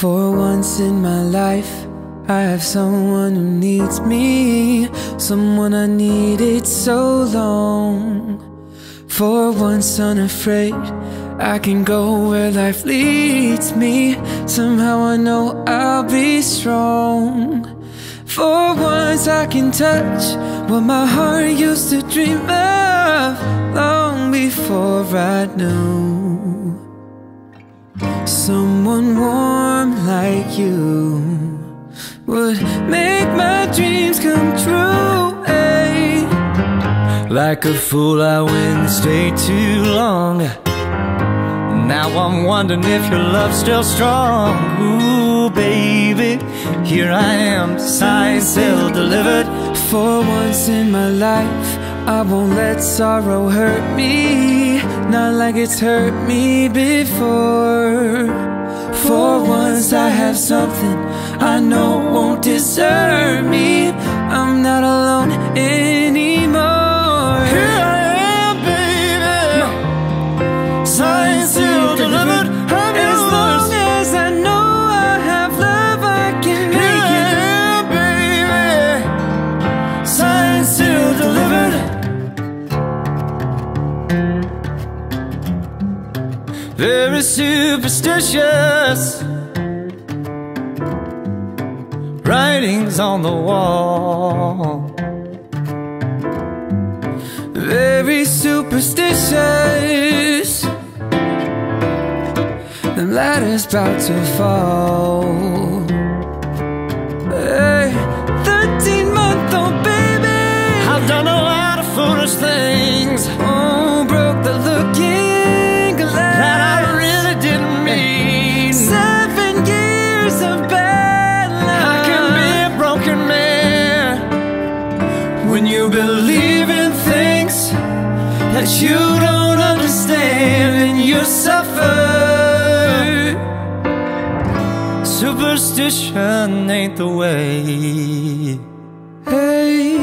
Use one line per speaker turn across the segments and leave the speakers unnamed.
For once in my life, I have someone who needs me, someone I needed so long. For once unafraid, I can go where life leads me. Somehow I know I'll be strong. For once I can touch what my heart used to dream of long before I knew. Someone warm you would make my dreams come true. Ay.
Like a fool, I went stayed too long. Now I'm wondering if your love's still strong. Ooh, baby, here I am, signed, sealed, delivered.
For once in my life, I won't let sorrow hurt me. Not like it's hurt me before. For once, I have something I know won't desert me. I'm not alone anymore.
Very superstitious Writings on the wall
Very superstitious. The ladder's about to fall.
You don't understand And you suffer. Superstition ain't the way.
Hey,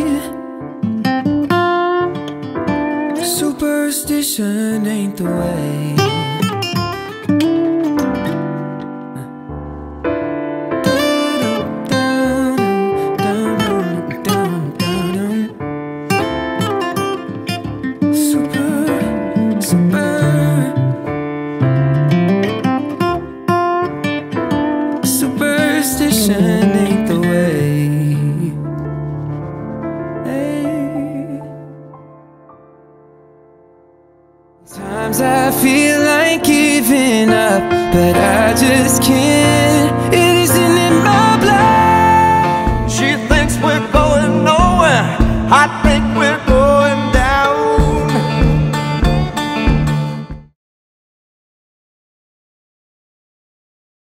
superstition ain't the way. direction ain't the way. Hey. Times I feel like giving up, but I just can't.